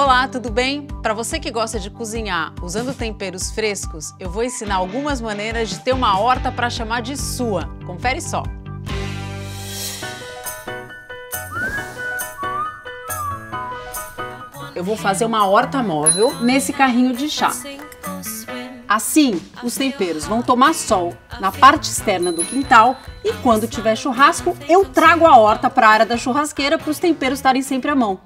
Olá, tudo bem? Para você que gosta de cozinhar usando temperos frescos, eu vou ensinar algumas maneiras de ter uma horta para chamar de sua. Confere só. Eu vou fazer uma horta móvel nesse carrinho de chá. Assim, os temperos vão tomar sol na parte externa do quintal e quando tiver churrasco, eu trago a horta para a área da churrasqueira para os temperos estarem sempre à mão.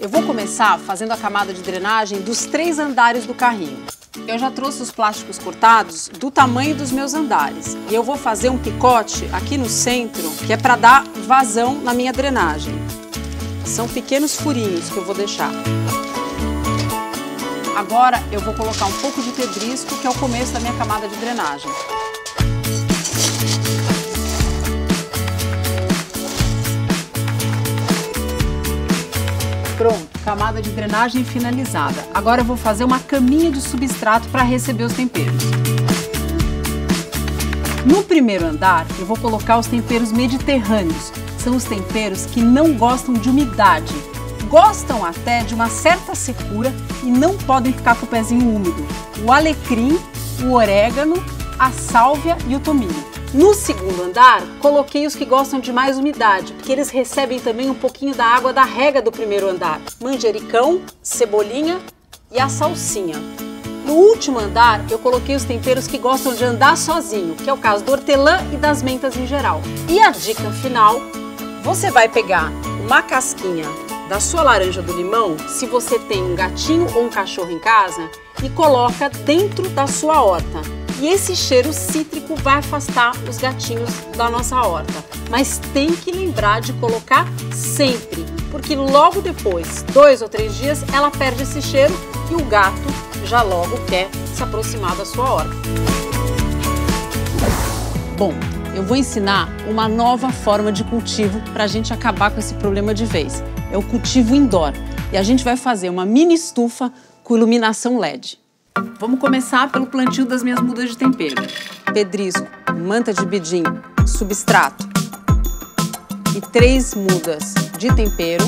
Eu vou começar fazendo a camada de drenagem dos três andares do carrinho. Eu já trouxe os plásticos cortados do tamanho dos meus andares. E eu vou fazer um picote aqui no centro, que é para dar vazão na minha drenagem. São pequenos furinhos que eu vou deixar. Agora eu vou colocar um pouco de pedrisco, que é o começo da minha camada de drenagem. Pronto, camada de drenagem finalizada. Agora eu vou fazer uma caminha de substrato para receber os temperos. No primeiro andar, eu vou colocar os temperos mediterrâneos. São os temperos que não gostam de umidade. Gostam até de uma certa secura e não podem ficar com o pezinho úmido. O alecrim, o orégano, a sálvia e o tomilho. No segundo andar, coloquei os que gostam de mais umidade, porque eles recebem também um pouquinho da água da rega do primeiro andar. Manjericão, cebolinha e a salsinha. No último andar, eu coloquei os temperos que gostam de andar sozinho, que é o caso do hortelã e das mentas em geral. E a dica final, você vai pegar uma casquinha da sua laranja do limão, se você tem um gatinho ou um cachorro em casa, e coloca dentro da sua horta. E esse cheiro cítrico vai afastar os gatinhos da nossa horta. Mas tem que lembrar de colocar sempre, porque logo depois, dois ou três dias, ela perde esse cheiro e o gato já logo quer se aproximar da sua horta. Bom, eu vou ensinar uma nova forma de cultivo para a gente acabar com esse problema de vez. É o cultivo indoor. E a gente vai fazer uma mini estufa com iluminação LED. Vamos começar pelo plantio das minhas mudas de tempero. Pedrisco, manta de bidim, substrato e três mudas de tempero.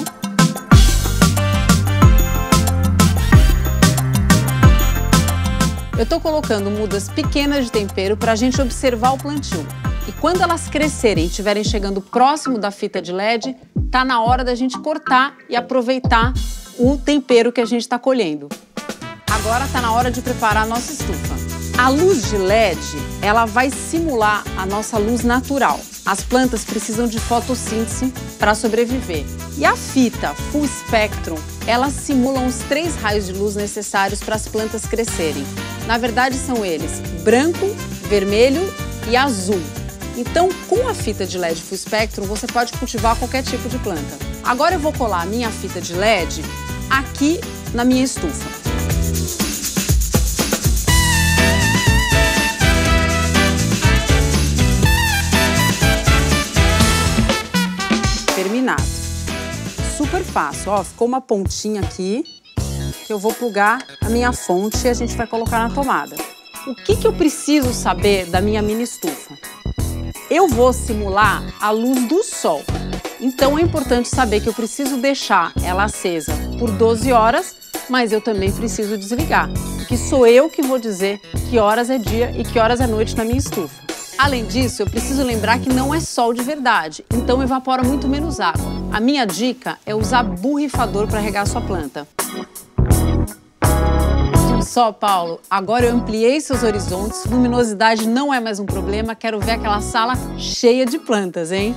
Eu estou colocando mudas pequenas de tempero para a gente observar o plantio. E quando elas crescerem e estiverem chegando próximo da fita de LED, tá na hora da gente cortar e aproveitar o tempero que a gente está colhendo. Agora está na hora de preparar a nossa estufa. A luz de LED, ela vai simular a nossa luz natural. As plantas precisam de fotossíntese para sobreviver. E a fita Full Spectrum, ela simula os três raios de luz necessários para as plantas crescerem. Na verdade, são eles branco, vermelho e azul. Então, com a fita de LED Full Spectrum, você pode cultivar qualquer tipo de planta. Agora eu vou colar a minha fita de LED aqui na minha estufa. Terminado. Super fácil, ó, ficou uma pontinha aqui que eu vou plugar a minha fonte e a gente vai colocar na tomada. O que, que eu preciso saber da minha mini estufa? Eu vou simular a luz do sol. Então é importante saber que eu preciso deixar ela acesa por 12 horas, mas eu também preciso desligar, porque sou eu que vou dizer que horas é dia e que horas é noite na minha estufa. Além disso, eu preciso lembrar que não é sol de verdade, então evapora muito menos água. A minha dica é usar borrifador para regar sua planta. Só, Paulo, agora eu ampliei seus horizontes, luminosidade não é mais um problema, quero ver aquela sala cheia de plantas, hein?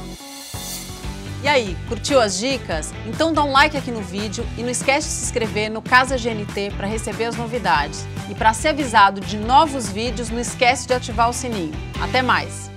E aí, curtiu as dicas? Então dá um like aqui no vídeo e não esquece de se inscrever no Casa GNT para receber as novidades. E para ser avisado de novos vídeos, não esquece de ativar o sininho. Até mais!